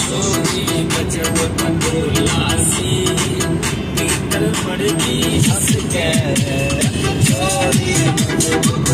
छोरी बजवत तुलासी पीतल पड़गी हंस के छोरी बजवत